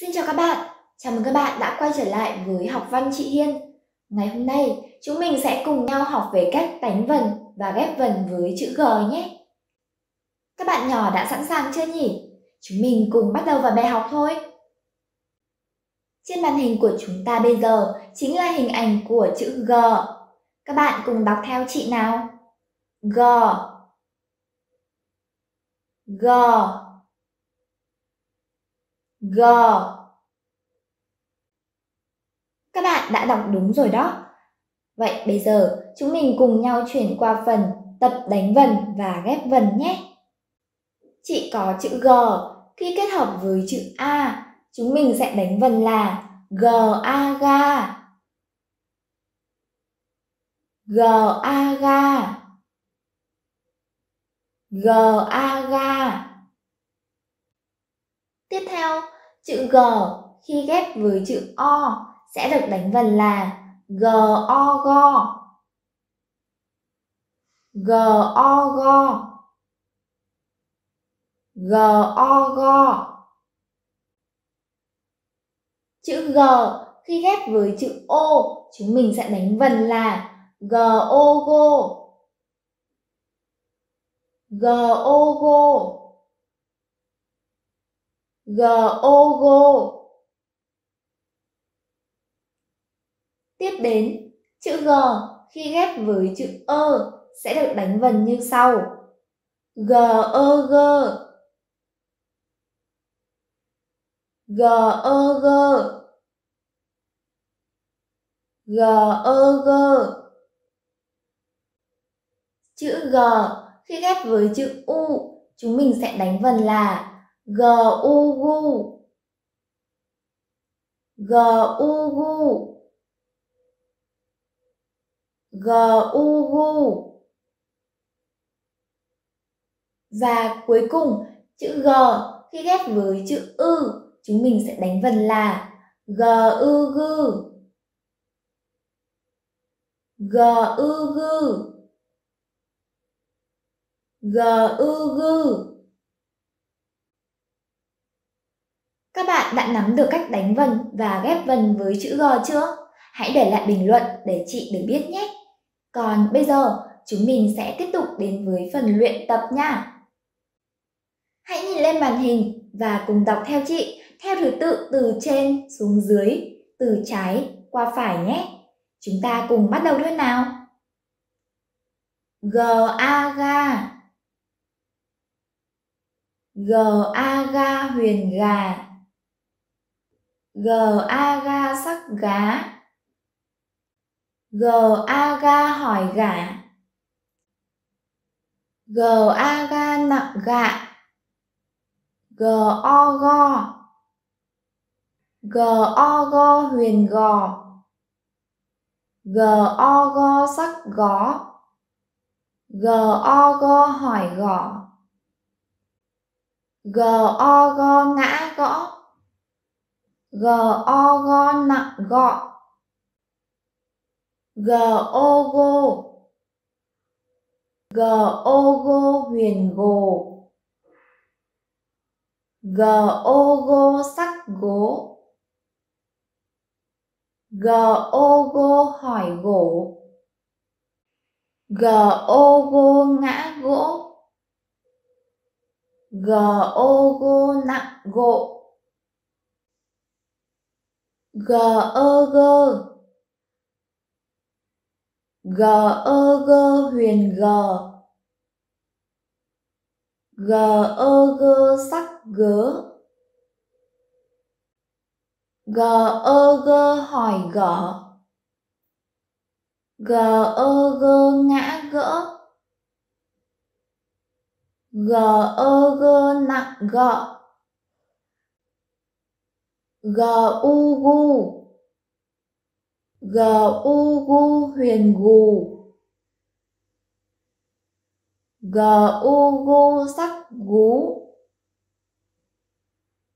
Xin chào các bạn, chào mừng các bạn đã quay trở lại với học văn chị Hiên. Ngày hôm nay, chúng mình sẽ cùng nhau học về cách đánh vần và ghép vần với chữ G nhé. Các bạn nhỏ đã sẵn sàng chưa nhỉ? Chúng mình cùng bắt đầu vào bài học thôi. Trên màn hình của chúng ta bây giờ chính là hình ảnh của chữ G. Các bạn cùng đọc theo chị nào. G G G Các bạn đã đọc đúng rồi đó. Vậy bây giờ chúng mình cùng nhau chuyển qua phần tập đánh vần và ghép vần nhé. Chị có chữ G, khi kết hợp với chữ A, chúng mình sẽ đánh vần là G A ga. G A ga. G A ga. Tiếp theo, chữ G khi ghép với chữ O sẽ được đánh vần là G O go. G O go. G O go. Chữ G khi ghép với chữ O, chúng mình sẽ đánh vần là G O go. G O go. G O go. Tiếp đến, chữ G khi ghép với chữ ơ sẽ được đánh vần như sau. G ơ g. G ơ g. G ơ g. Chữ G khi ghép với chữ U, chúng mình sẽ đánh vần là G U gu. G U gu. G U gu. Và cuối cùng, chữ G khi ghép với chữ ư, chúng mình sẽ đánh vần là G ư gư. G ư gư. G ư gư. Các bạn đã nắm được cách đánh vần và ghép vần với chữ G chưa? Hãy để lại bình luận để chị được biết nhé. Còn bây giờ, chúng mình sẽ tiếp tục đến với phần luyện tập nha. Hãy nhìn lên màn hình và cùng đọc theo chị, theo thứ tự từ trên xuống dưới, từ trái qua phải nhé. Chúng ta cùng bắt đầu thôi nào. G A ga G A ga huyền gà G A ga sắc gá. G A ga hỏi gả G A ga nặng gạ. G O go G O go huyền gò. G O go sắc gó. G O go hỏi gỏ G O go ngã gõ. G O go nặng gọ G O go G O go huyền gồ. G O go sắc gỗ, G O go hỏi gỗ. G O go ngã gỗ. G O go nặng gỗ. G ơ gơ G ơ gơ huyền G. G ơ gơ sắc gớ G ơ gơ hỏi gỡ G ơ gơ ngã gỡ G ơ gơ nặng gọ G u gu G u gu huyền gù G u gu sắc gú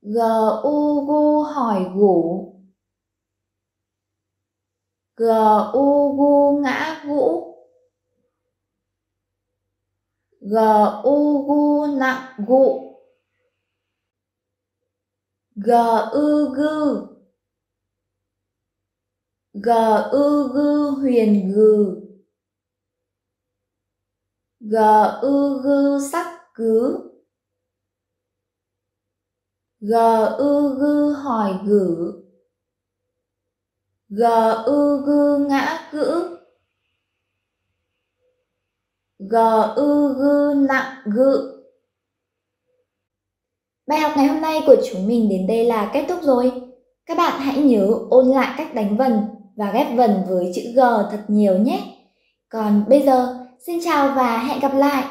G u gu hỏi gủ G u gu ngã gũ G u gu nặng gụ g ư gư. G ư gư huyền gừ g ư gư sắc cứ. G ư gư hỏi gử g ư gư ngã cữ. G ư gư nặng gự Bài học ngày hôm nay của chúng mình đến đây là kết thúc rồi. Các bạn hãy nhớ ôn lại cách đánh vần và ghép vần với chữ G thật nhiều nhé. Còn bây giờ, xin chào và hẹn gặp lại!